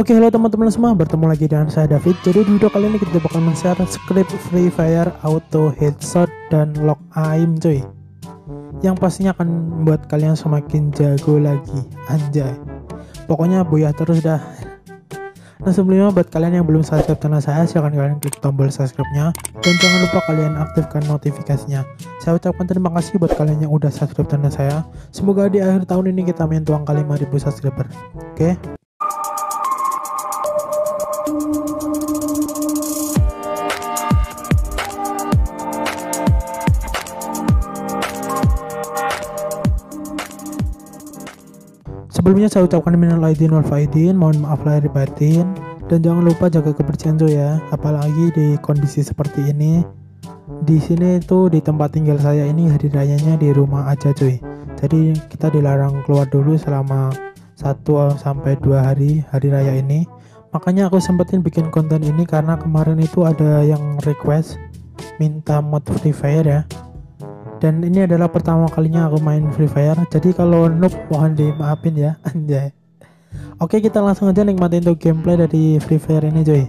Oke halo teman-teman semua bertemu lagi dengan saya David Jadi di video kali ini kita bakal men-share script Free Fire auto headshot dan lock aim cuy Yang pastinya akan membuat kalian semakin jago lagi Anjay Pokoknya buya terus dah Nah sebelumnya buat kalian yang belum subscribe channel saya silahkan kalian klik tombol subscribe-nya dan jangan lupa kalian aktifkan notifikasinya. Saya ucapkan terima kasih buat kalian yang udah subscribe channel saya. Semoga di akhir tahun ini kita menyentuh angka 5000 subscriber. Oke? Sebelumnya saya ucapkan minal aidin wal faidin, mohon maaf lahir batin dan jangan lupa jaga kebersihan cuy ya, apalagi di kondisi seperti ini. Di sini tuh di tempat tinggal saya ini hari rayanya di rumah aja cuy. Jadi kita dilarang keluar dulu selama 1 sampai 2 hari hari raya ini. Makanya aku sempetin bikin konten ini karena kemarin itu ada yang request minta Fire ya dan ini adalah pertama kalinya aku main Free Fire. Jadi kalau noob mohon dimaafin ya. Anjay. Oke kita langsung aja nikmatin tuh gameplay dari Free Fire ini cuy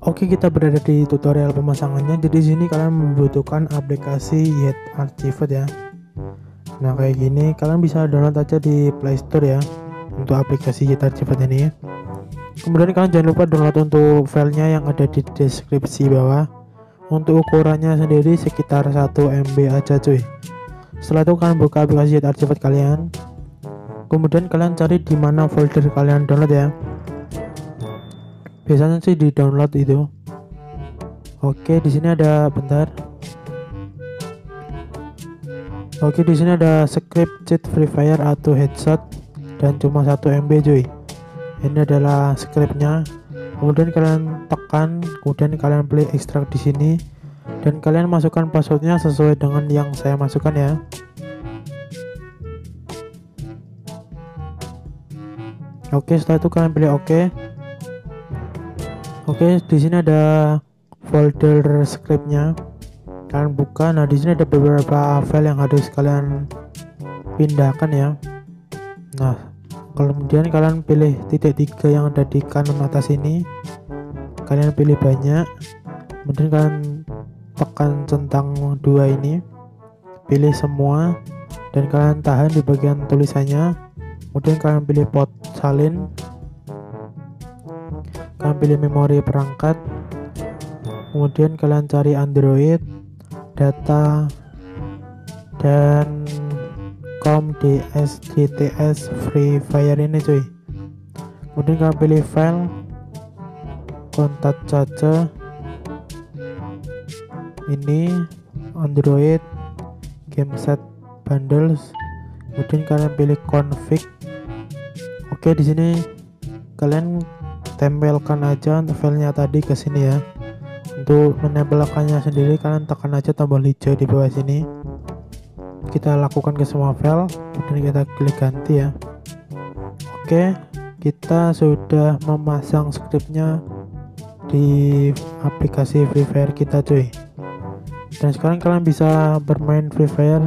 Oke kita berada di tutorial pemasangannya. Jadi sini kalian membutuhkan aplikasi Yet Archived ya. Nah kayak gini kalian bisa download aja di Playstore ya untuk aplikasi Yet Archived ini kemudian kalian jangan lupa download untuk filenya yang ada di deskripsi bawah. Untuk ukurannya sendiri sekitar 1 MB aja cuy. Setelah itu kalian buka aplikasi Yet Archived kalian. Kemudian kalian cari di mana folder kalian download ya biasanya sih di download itu. Oke di sini ada bentar. Oke di sini ada script cheat free fire atau headshot dan cuma 1 MB cuy. Ini adalah scriptnya. Kemudian kalian tekan kemudian kalian pilih ekstrak di sini. Dan kalian masukkan passwordnya sesuai dengan yang saya masukkan ya. Oke setelah itu kalian pilih oke Oke, di sini ada folder scriptnya. Kalian buka. Nah, di sini ada beberapa file yang harus kalian pindahkan ya. Nah, kemudian kalian pilih titik tiga yang ada di kanan atas ini. Kalian pilih banyak. Kemudian kalian tekan centang dua ini. Pilih semua dan kalian tahan di bagian tulisannya. Kemudian kalian pilih pot salin pilih memori perangkat. Kemudian kalian cari Android data dan com ds gts free fire ini cuy. Kemudian kalian pilih file kontak caca ini Android game set bundles. Kemudian kalian pilih config. Oke di sini kalian tempelkan aja filenya tadi ke sini ya. Untuk menempelkannya sendiri kalian tekan aja tombol hijau di bawah sini. Kita lakukan ke semua file dan kita klik ganti ya. Oke kita sudah memasang scriptnya di aplikasi Free Fire kita cuy. Dan sekarang kalian bisa bermain Free Fire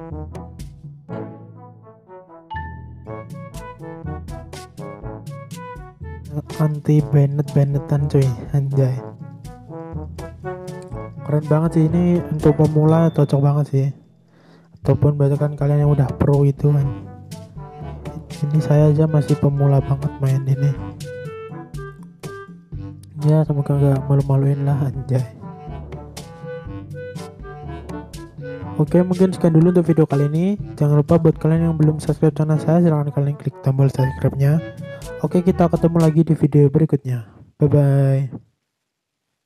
anti Bennett Bennettan cuy. Anjay. Keren banget sih ini untuk pemula cocok banget sih. Ataupun kan kalian yang udah pro itu kan ini saya aja masih pemula banget main ini. Ya semoga gak malu-maluin lah anjay. Oke mungkin sekian dulu untuk video kali ini. Jangan lupa buat kalian yang belum subscribe channel saya silahkan kalian klik tombol subscribe nya Oke kita ketemu lagi di video berikutnya. Bye bye